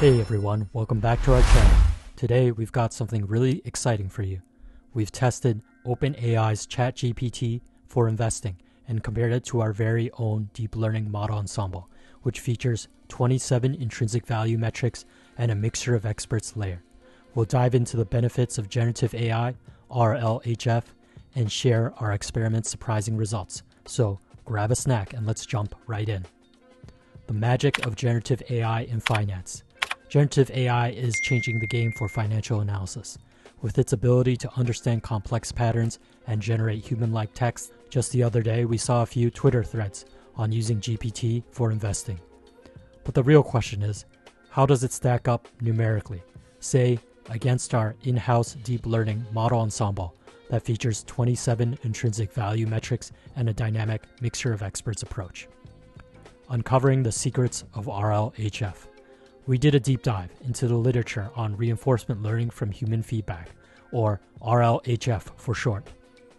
Hey everyone, welcome back to our channel. Today we've got something really exciting for you. We've tested OpenAI's ChatGPT for investing and compared it to our very own deep learning model ensemble, which features 27 intrinsic value metrics and a mixture of experts layer. We'll dive into the benefits of generative AI, RLHF, and share our experiment's surprising results. So grab a snack and let's jump right in. The magic of generative AI in finance. Generative AI is changing the game for financial analysis. With its ability to understand complex patterns and generate human like text, just the other day we saw a few Twitter threads on using GPT for investing. But the real question is how does it stack up numerically, say, against our in house deep learning model ensemble that features 27 intrinsic value metrics and a dynamic mixture of experts approach? Uncovering the secrets of RLHF. We did a deep dive into the literature on reinforcement learning from human feedback, or RLHF for short.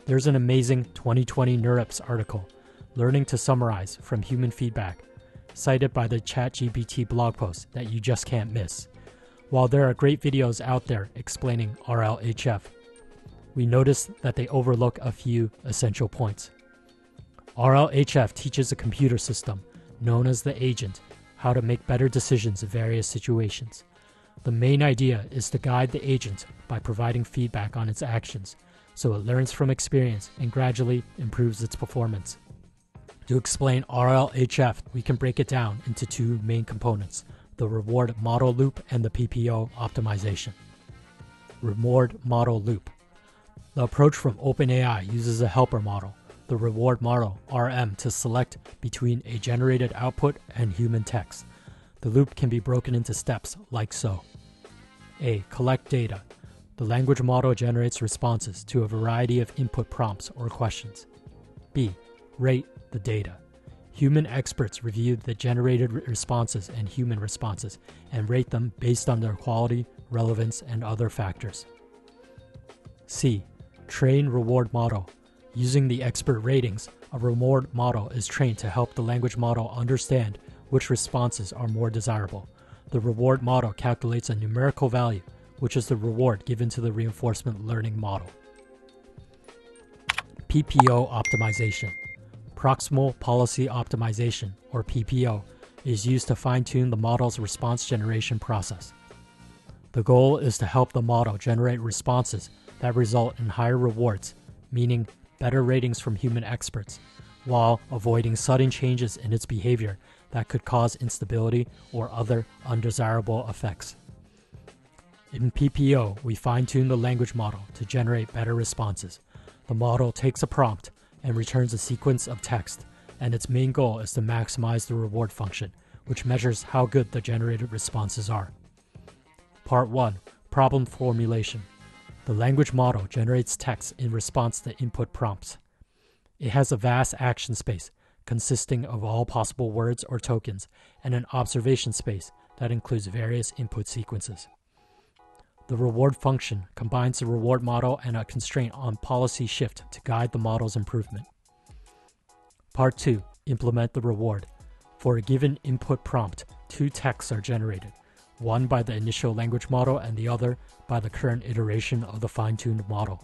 There's an amazing 2020 NeurIPS article, Learning to Summarize from Human Feedback, cited by the ChatGPT blog post that you just can't miss. While there are great videos out there explaining RLHF, we noticed that they overlook a few essential points. RLHF teaches a computer system, known as the agent, how to make better decisions in various situations. The main idea is to guide the agent by providing feedback on its actions, so it learns from experience and gradually improves its performance. To explain RLHF, we can break it down into two main components the reward model loop and the PPO optimization. Reward model loop. The approach from OpenAI uses a helper model the reward model RM to select between a generated output and human text. The loop can be broken into steps like so. A. Collect data. The language model generates responses to a variety of input prompts or questions. B. Rate the data. Human experts review the generated responses and human responses and rate them based on their quality, relevance, and other factors. C. Train reward model Using the expert ratings, a reward model is trained to help the language model understand which responses are more desirable. The reward model calculates a numerical value, which is the reward given to the reinforcement learning model. PPO optimization. Proximal policy optimization, or PPO, is used to fine tune the model's response generation process. The goal is to help the model generate responses that result in higher rewards, meaning better ratings from human experts, while avoiding sudden changes in its behavior that could cause instability or other undesirable effects. In PPO, we fine tune the language model to generate better responses. The model takes a prompt and returns a sequence of text, and its main goal is to maximize the reward function, which measures how good the generated responses are. Part 1 Problem Formulation the language model generates text in response to input prompts. It has a vast action space consisting of all possible words or tokens and an observation space that includes various input sequences. The reward function combines the reward model and a constraint on policy shift to guide the model's improvement. Part 2 Implement the reward. For a given input prompt, two texts are generated one by the initial language model and the other by the current iteration of the fine tuned model.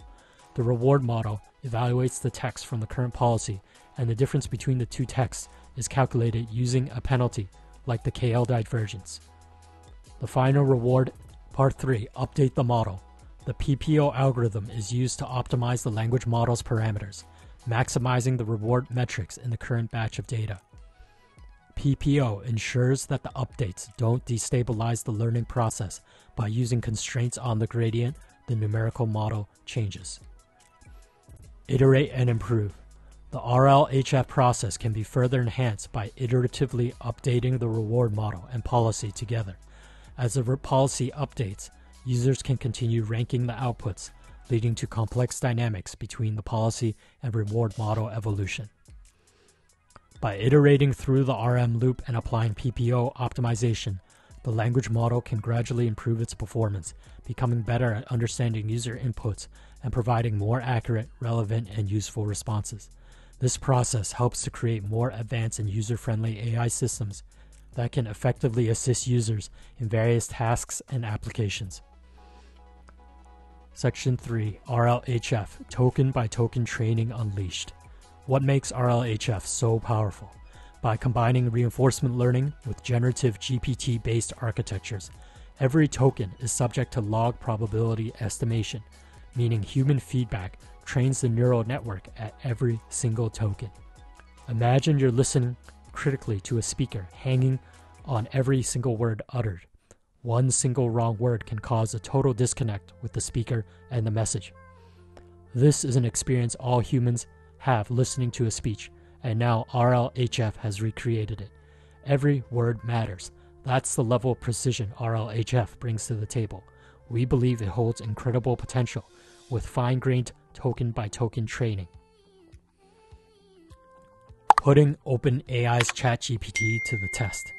The reward model evaluates the text from the current policy, and the difference between the two texts is calculated using a penalty, like the KL divergence. The final reward, part 3 Update the model. The PPO algorithm is used to optimize the language model's parameters, maximizing the reward metrics in the current batch of data. PPO ensures that the updates don't destabilize the learning process by using constraints on the gradient the numerical model changes. Iterate and improve. The RLHF process can be further enhanced by iteratively updating the reward model and policy together. As the policy updates, users can continue ranking the outputs, leading to complex dynamics between the policy and reward model evolution. By iterating through the RM loop and applying PPO optimization, the language model can gradually improve its performance, becoming better at understanding user inputs and providing more accurate, relevant, and useful responses. This process helps to create more advanced and user friendly AI systems, that can effectively assist users in various tasks and applications. Section 3 RLHF Token by Token Training Unleashed. What makes RLHF so powerful? By combining reinforcement learning with generative GPT based architectures, every token is subject to log probability estimation, meaning human feedback trains the neural network at every single token. Imagine you're listening critically to a speaker hanging on every single word uttered. One single wrong word can cause a total disconnect with the speaker and the message. This is an experience all humans have listening to a speech, and now RLHF has recreated it. Every word matters. That's the level of precision RLHF brings to the table. We believe it holds incredible potential with fine grained token by token training. Putting OpenAI's ChatGPT to the test.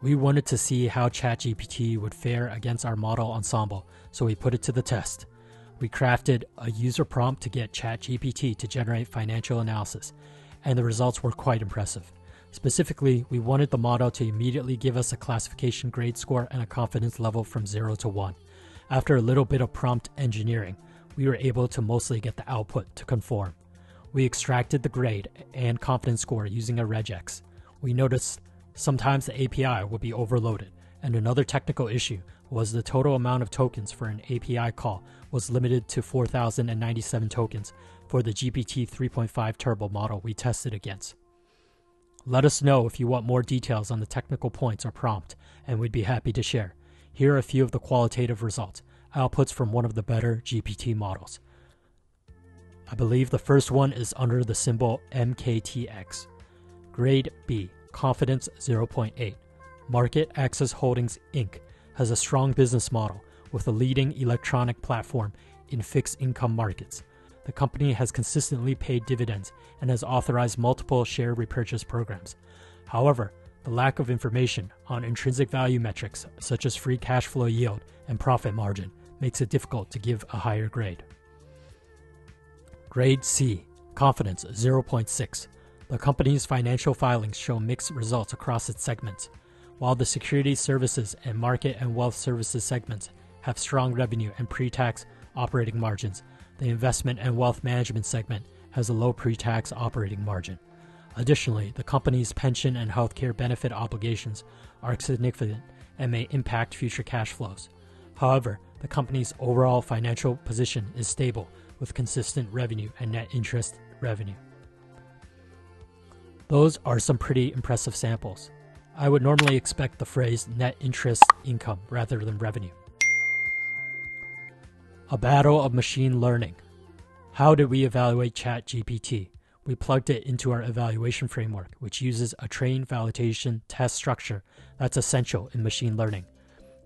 We wanted to see how ChatGPT would fare against our model ensemble, so we put it to the test. We crafted a user prompt to get ChatGPT to generate financial analysis, and the results were quite impressive. Specifically, we wanted the model to immediately give us a classification grade score and a confidence level from 0 to 1. After a little bit of prompt engineering, we were able to mostly get the output to conform. We extracted the grade and confidence score using a regex. We noticed Sometimes the API would be overloaded, and another technical issue was the total amount of tokens for an API call was limited to 4,097 tokens for the GPT 3.5 Turbo model we tested against. Let us know if you want more details on the technical points or prompt, and we'd be happy to share. Here are a few of the qualitative results, outputs from one of the better GPT models. I believe the first one is under the symbol MKTX. Grade B. Confidence 0.8. MarketAxess Holdings Inc. has a strong business model with a leading electronic platform in fixed income markets. The company has consistently paid dividends and has authorized multiple share repurchase programs. However, the lack of information on intrinsic value metrics such as free cash flow yield and profit margin makes it difficult to give a higher grade. Grade C, confidence 0.6. The company's financial filings show mixed results across its segments. While the securities services and market and wealth services segments have strong revenue and pre tax operating margins, the investment and wealth management segment has a low pre tax operating margin. Additionally, the company's pension and healthcare benefit obligations are significant and may impact future cash flows. However, the company's overall financial position is stable with consistent revenue and net interest revenue. Those are some pretty impressive samples. I would normally expect the phrase net interest income rather than revenue. A battle of machine learning. How did we evaluate ChatGPT? We plugged it into our evaluation framework, which uses a train validation test structure that's essential in machine learning.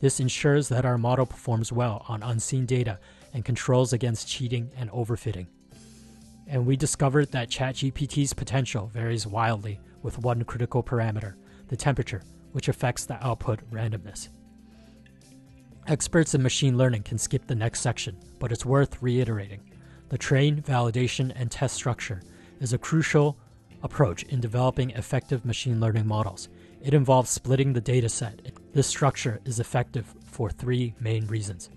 This ensures that our model performs well on unseen data and controls against cheating and overfitting and we discovered that ChatGPT's potential varies wildly with one critical parameter, the temperature, which affects the output randomness. Experts in machine learning can skip the next section, but it's worth reiterating. The train, validation, and test structure is a crucial approach in developing effective machine learning models. It involves splitting the dataset. This structure is effective for three main reasons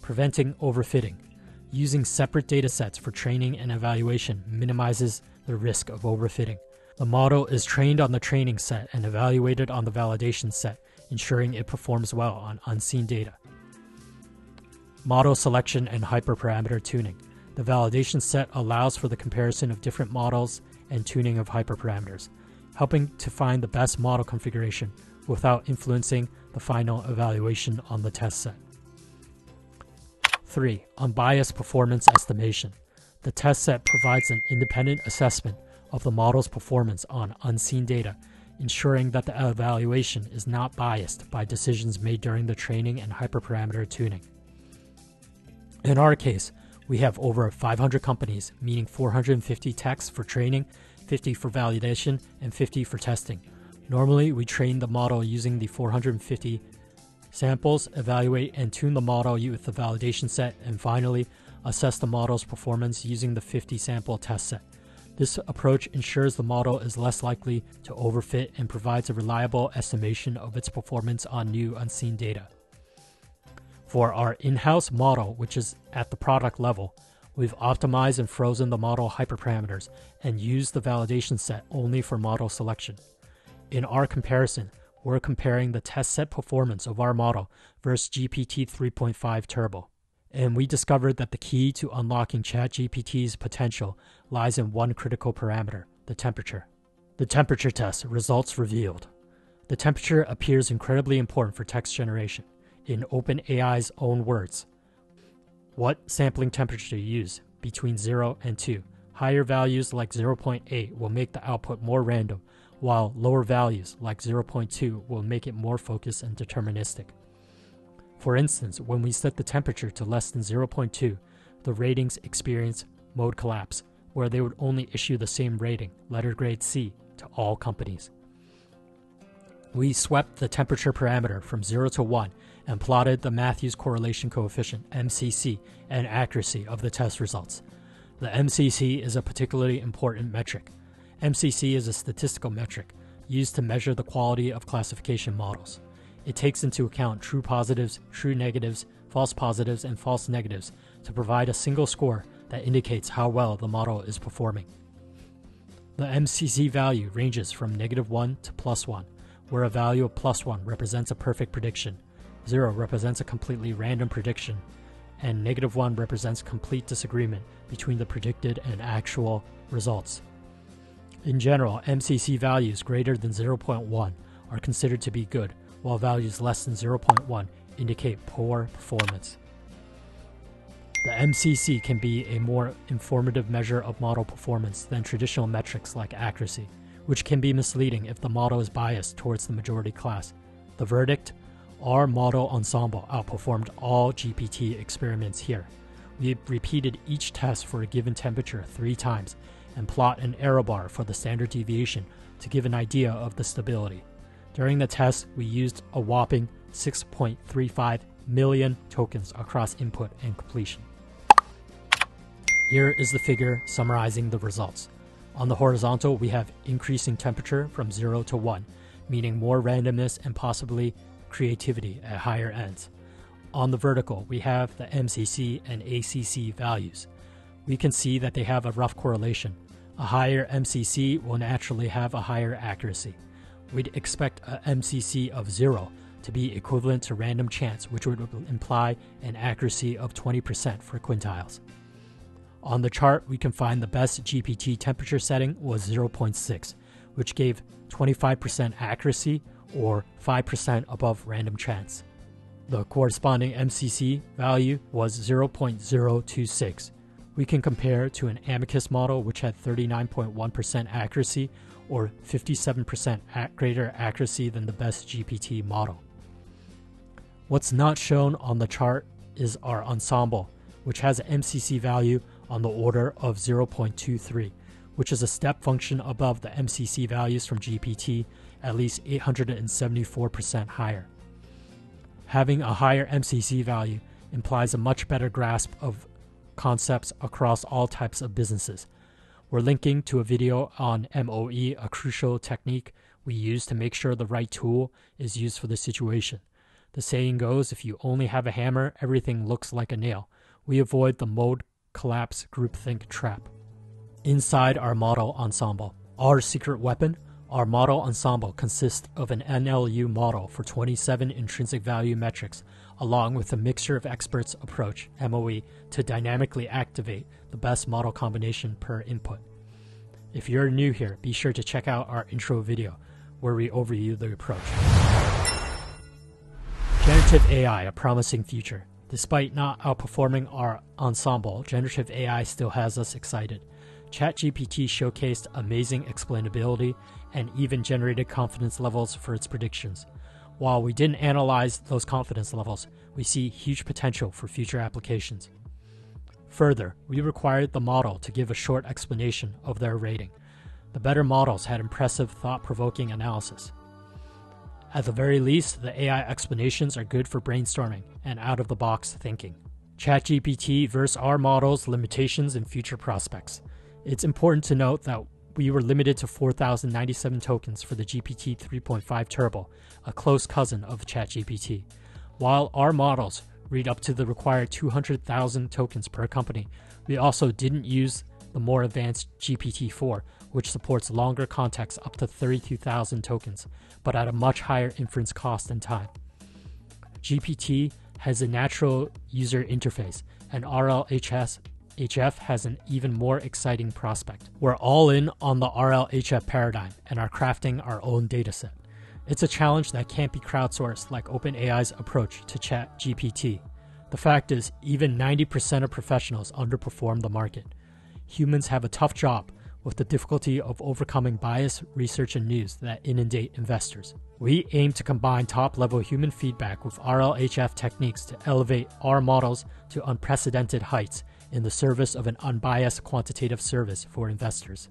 preventing overfitting, Using separate data sets for training and evaluation minimizes the risk of overfitting. The model is trained on the training set and evaluated on the validation set, ensuring it performs well on unseen data. Model selection and hyperparameter tuning. The validation set allows for the comparison of different models and tuning of hyperparameters, helping to find the best model configuration without influencing the final evaluation on the test set. 3. Unbiased performance estimation. The test set provides an independent assessment of the model's performance on unseen data, ensuring that the evaluation is not biased by decisions made during the training and hyperparameter tuning. In our case, we have over 500 companies, meaning 450 techs for training, 50 for validation, and 50 for testing. Normally, we train the model using the 450 samples, evaluate and tune the model with the validation set, and finally, assess the model's performance using the 50 sample test set. This approach ensures the model is less likely to overfit and provides a reliable estimation of its performance on new unseen data. For our in house model, which is at the product level, we've optimized and frozen the model hyperparameters and used the validation set only for model selection. In our comparison, we're comparing the test set performance of our model versus GPT 3.5 Turbo. And we discovered that the key to unlocking ChatGPT's potential lies in one critical parameter the temperature. The temperature test results revealed. The temperature appears incredibly important for text generation in OpenAI's own words. What sampling temperature to use between 0 and 2. Higher values like 0.8 will make the output more random, while lower values like 0.2 will make it more focused and deterministic. For instance, when we set the temperature to less than 0.2, the ratings experience mode collapse, where they would only issue the same rating, letter grade C, to all companies. We swept the temperature parameter from 0 to 1 and plotted the Matthews correlation coefficient, MCC, and accuracy of the test results. The MCC is a particularly important metric. MCC is a statistical metric used to measure the quality of classification models. It takes into account true positives, true negatives, false positives, and false negatives to provide a single score that indicates how well the model is performing. The MCC value ranges from negative 1 to plus 1, where a value of plus 1 represents a perfect prediction 0 represents a completely random prediction, and negative 1 represents complete disagreement between the predicted and actual results. In general, MCC values greater than 0.1 are considered to be good, while values less than 0.1 indicate poor performance. The MCC can be a more informative measure of model performance than traditional metrics like accuracy, which can be misleading if the model is biased towards the majority class. The verdict our model ensemble outperformed all GPT experiments here. We repeated each test for a given temperature three times and plot an error bar for the standard deviation to give an idea of the stability. During the test, we used a whopping 6.35 million tokens across input and completion. Here is the figure summarizing the results. On the horizontal, we have increasing temperature from 0 to 1, meaning more randomness and possibly creativity at higher ends. On the vertical, we have the MCC and ACC values. We can see that they have a rough correlation. A higher MCC will naturally have a higher accuracy. We'd expect a MCC of 0 to be equivalent to random chance, which would imply an accuracy of 20% for quintiles. On the chart, we can find the best GPT temperature setting was 0.6, which gave 25% accuracy or 5% above random chance. The corresponding MCC value was 0.026. We can compare to an Amicus model which had 39.1% accuracy or 57% greater accuracy than the best GPT model. What's not shown on the chart is our ensemble, which has an MCC value on the order of 0.23, which is a step function above the MCC values from GPT at least 874% higher. Having a higher MCC value implies a much better grasp of concepts across all types of businesses. We're linking to a video on MOE, a crucial technique we use to make sure the right tool is used for the situation. The saying goes if you only have a hammer, everything looks like a nail. We avoid the mode collapse groupthink trap. Inside our model ensemble, our secret weapon our model ensemble consists of an NLU model for 27 intrinsic value metrics, along with a mixture of experts approach, MOE, to dynamically activate the best model combination per input. If you're new here, be sure to check out our intro video where we overview the approach. Generative AI, a promising future. Despite not outperforming our ensemble, generative AI still has us excited. ChatGPT showcased amazing explainability and even generated confidence levels for its predictions. While we didn't analyze those confidence levels, we see huge potential for future applications. Further, we required the model to give a short explanation of their rating. The better models had impressive thought provoking analysis. At the very least, the AI explanations are good for brainstorming and out of the box thinking. ChatGPT versus our model's limitations and future prospects. It's important to note that we were limited to 4,097 tokens for the GPT 3.5 Turbo, a close cousin of ChatGPT. While our models read up to the required 200,000 tokens per company, we also didn't use the more advanced GPT 4, which supports longer contexts up to 32,000 tokens, but at a much higher inference cost and time. GPT has a natural user interface, and RLHS HF has an even more exciting prospect. We're all in on the RLHF paradigm and are crafting our own dataset. It's a challenge that can't be crowdsourced like OpenAI's approach to ChatGPT. The fact is, even 90% of professionals underperform the market. Humans have a tough job with the difficulty of overcoming bias, research, and news that inundate investors. We aim to combine top level human feedback with RLHF techniques to elevate our models to unprecedented heights in the service of an unbiased quantitative service for investors.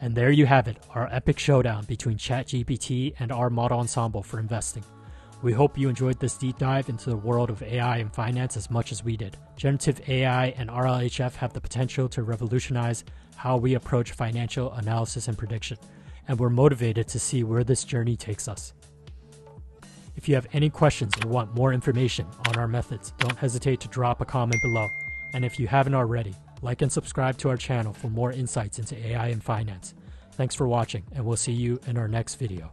And there you have it, our epic showdown between ChatGPT and our model ensemble for investing. We hope you enjoyed this deep dive into the world of AI and finance as much as we did. Generative AI and RLHF have the potential to revolutionize how we approach financial analysis and prediction, and we're motivated to see where this journey takes us. If you have any questions or want more information on our methods, don't hesitate to drop a comment below. And if you haven't already, like and subscribe to our channel for more insights into AI and finance. Thanks for watching, and we'll see you in our next video.